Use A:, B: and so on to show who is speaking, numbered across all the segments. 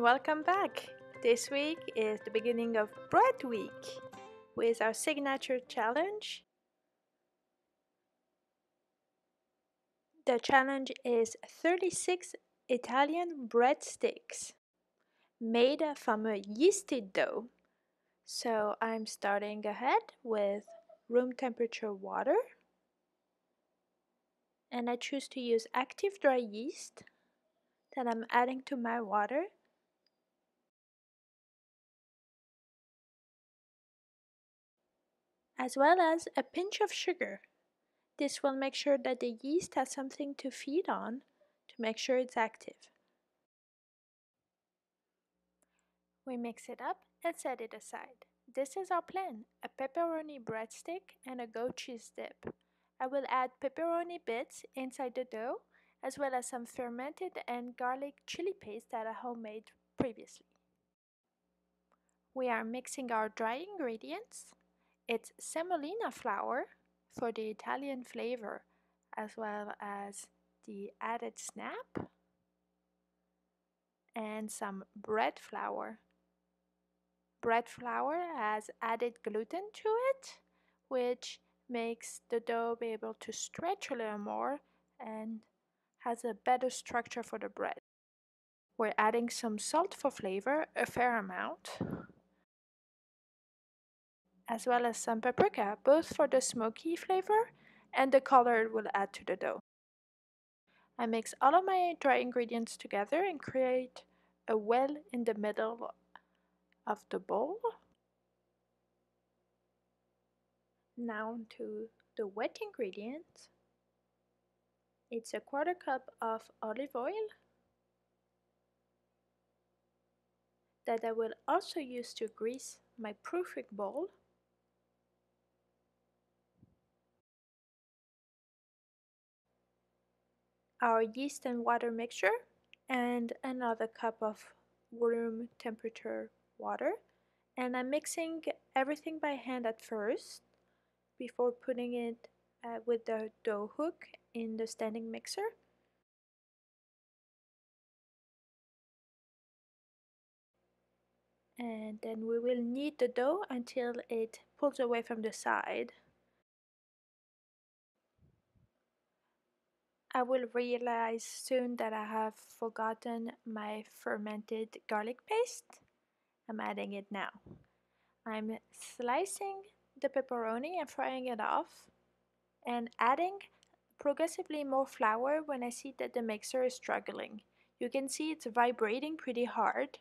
A: welcome back. This week is the beginning of Bread Week with our signature challenge. The challenge is 36 Italian breadsticks made from a yeasted dough. So I'm starting ahead with room temperature water and I choose to use active dry yeast that I'm adding to my water. As well as a pinch of sugar. This will make sure that the yeast has something to feed on to make sure it's active. We mix it up and set it aside. This is our plan, a pepperoni breadstick and a goat cheese dip. I will add pepperoni bits inside the dough as well as some fermented and garlic chili paste that I homemade previously. We are mixing our dry ingredients. It's semolina flour for the Italian flavor as well as the added snap and some bread flour. Bread flour has added gluten to it which makes the dough be able to stretch a little more and has a better structure for the bread. We're adding some salt for flavor, a fair amount, as well as some paprika, both for the smoky flavor and the color it will add to the dough. I mix all of my dry ingredients together and create a well in the middle of the bowl. Now to the wet ingredients. It's a quarter cup of olive oil that I will also use to grease my proofing bowl. Our yeast and water mixture and another cup of room temperature water and I'm mixing everything by hand at first before putting it uh, with the dough hook in the standing mixer. And then we will knead the dough until it pulls away from the side. I will realize soon that I have forgotten my fermented garlic paste. I'm adding it now. I'm slicing the pepperoni and frying it off and adding progressively more flour when I see that the mixer is struggling. You can see it's vibrating pretty hard.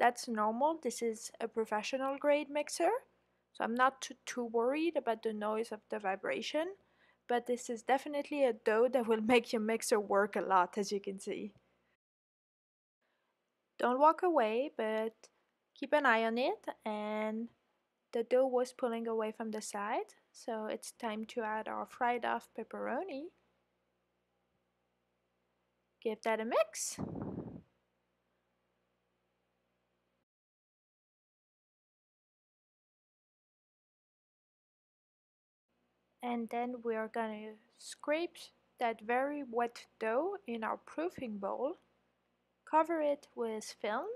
A: That's normal. This is a professional grade mixer. So I'm not too, too worried about the noise of the vibration. But this is definitely a dough that will make your mixer work a lot as you can see. Don't walk away but keep an eye on it and the dough was pulling away from the side, so it's time to add our fried off pepperoni. Give that a mix. And then we are going to scrape that very wet dough in our proofing bowl, cover it with film,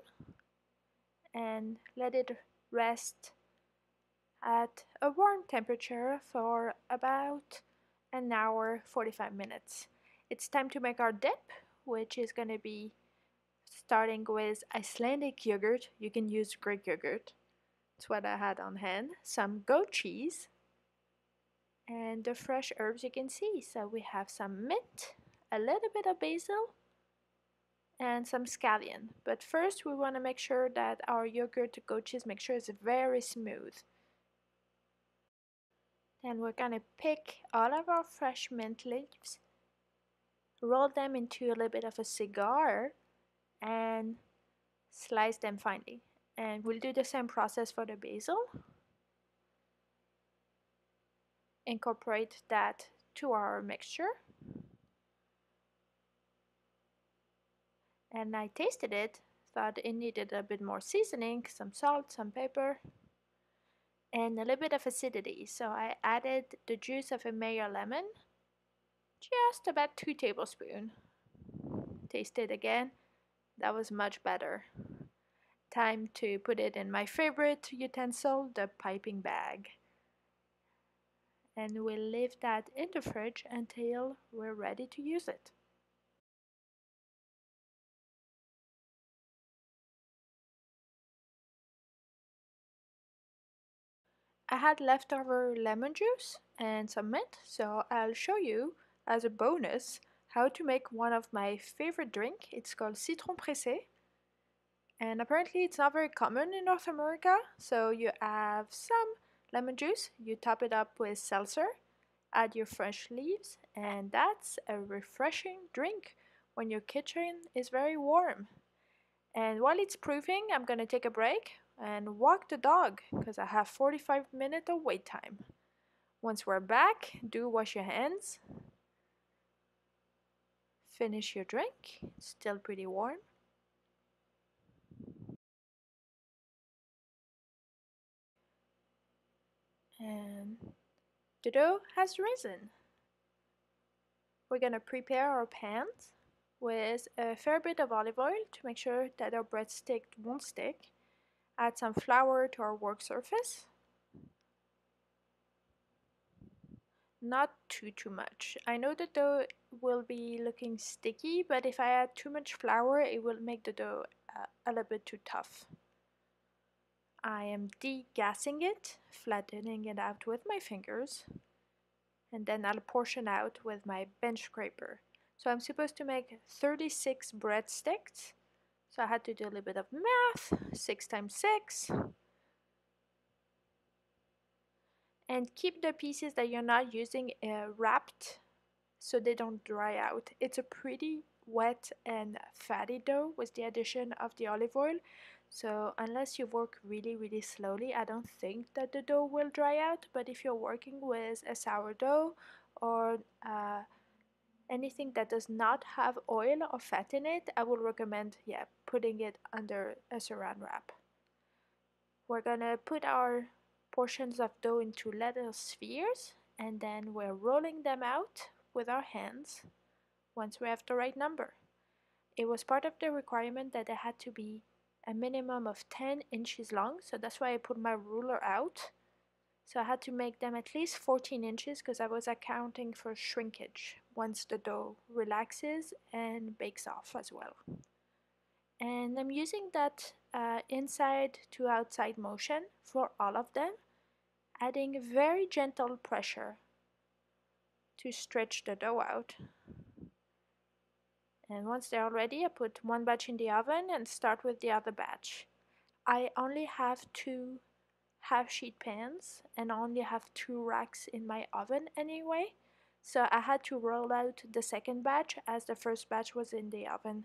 A: and let it rest at a warm temperature for about an hour 45 minutes. It's time to make our dip which is going to be starting with Icelandic yogurt. You can use Greek yogurt. That's what I had on hand. Some goat cheese and the fresh herbs you can see. So we have some mint, a little bit of basil and some scallion. But first we want to make sure that our yogurt to goat cheese make sure it's very smooth. Then we're going to pick all of our fresh mint leaves, roll them into a little bit of a cigar, and slice them finely. And we'll do the same process for the basil. Incorporate that to our mixture. And I tasted it, thought it needed a bit more seasoning, some salt, some pepper, and a little bit of acidity. So I added the juice of a Meyer lemon, just about 2 tablespoons. Taste it again. That was much better. Time to put it in my favorite utensil, the piping bag. And we'll leave that in the fridge until we're ready to use it. I had leftover lemon juice and some mint, so I'll show you as a bonus how to make one of my favorite drink. It's called citron pressé. And apparently it's not very common in North America, so you have some lemon juice, you top it up with seltzer, add your fresh leaves, and that's a refreshing drink when your kitchen is very warm. And while it's proofing, I'm gonna take a break and walk the dog because I have 45 minutes of wait time. Once we're back, do wash your hands. Finish your drink, still pretty warm. And the dough has risen. We're gonna prepare our pans with a fair bit of olive oil to make sure that our bread breadstick won't stick add some flour to our work surface. Not too too much. I know the dough will be looking sticky, but if I add too much flour, it will make the dough uh, a little bit too tough. I am degassing it, flattening it out with my fingers, and then I'll portion out with my bench scraper. So I'm supposed to make 36 breadsticks so I had to do a little bit of math, 6 times 6. And keep the pieces that you're not using uh, wrapped so they don't dry out. It's a pretty wet and fatty dough with the addition of the olive oil. So unless you work really, really slowly, I don't think that the dough will dry out. But if you're working with a sourdough or uh, anything that does not have oil or fat in it, I would recommend, yeah, putting it under a saran wrap. We're gonna put our portions of dough into little spheres and then we're rolling them out with our hands once we have the right number. It was part of the requirement that they had to be a minimum of 10 inches long, so that's why I put my ruler out so I had to make them at least 14 inches because I was accounting for shrinkage once the dough relaxes and bakes off as well. And I'm using that uh, inside to outside motion for all of them, adding very gentle pressure to stretch the dough out. And once they're ready, I put one batch in the oven and start with the other batch. I only have two half sheet pans and only have two racks in my oven anyway so I had to roll out the second batch as the first batch was in the oven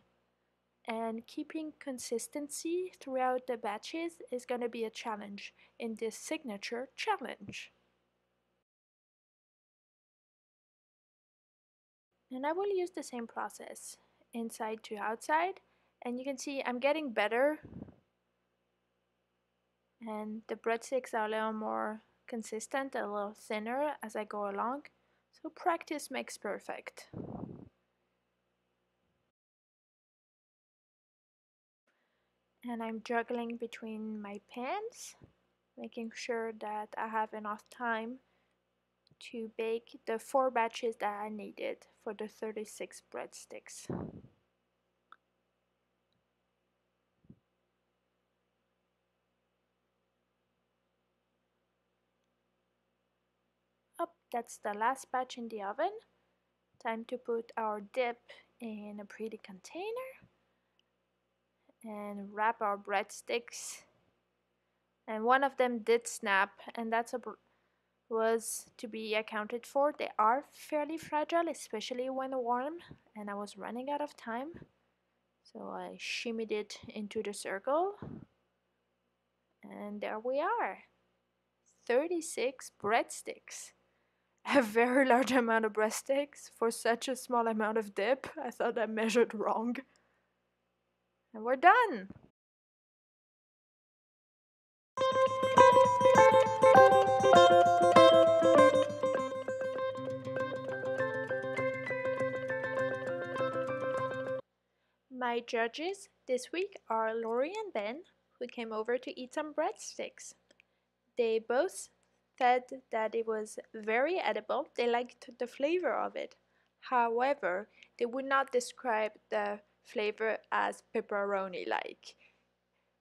A: and keeping consistency throughout the batches is going to be a challenge in this signature challenge. And I will use the same process inside to outside and you can see I'm getting better and the breadsticks are a little more consistent, a little thinner as I go along. So practice makes perfect. And I'm juggling between my pans, making sure that I have enough time to bake the four batches that I needed for the 36 breadsticks. Oh, that's the last batch in the oven. Time to put our dip in a pretty container and wrap our breadsticks. And one of them did snap, and that's a was to be accounted for. They are fairly fragile, especially when warm, and I was running out of time. So I shimmied it into the circle. And there we are. 36 breadsticks a very large amount of breadsticks for such a small amount of dip. I thought I measured wrong. And we're done! My judges this week are Lori and Ben. who came over to eat some breadsticks. They both said that it was very edible. They liked the flavor of it. However, they would not describe the flavor as pepperoni like.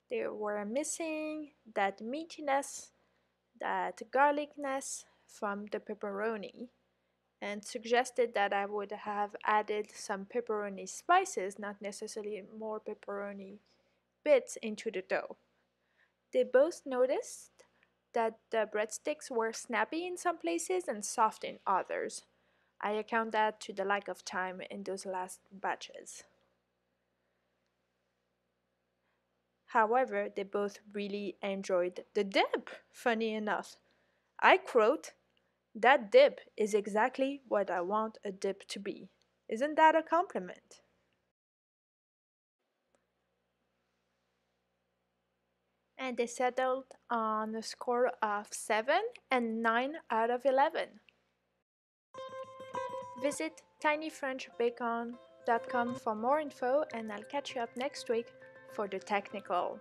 A: They were missing that meatiness, that garlicness from the pepperoni and suggested that I would have added some pepperoni spices, not necessarily more pepperoni bits into the dough. They both noticed that the breadsticks were snappy in some places and soft in others. I account that to the lack of time in those last batches. However, they both really enjoyed the dip, funny enough. I quote, that dip is exactly what I want a dip to be. Isn't that a compliment? And they settled on a score of 7 and 9 out of 11. Visit tinyfrenchbakeon.com for more info and I'll catch you up next week for the technical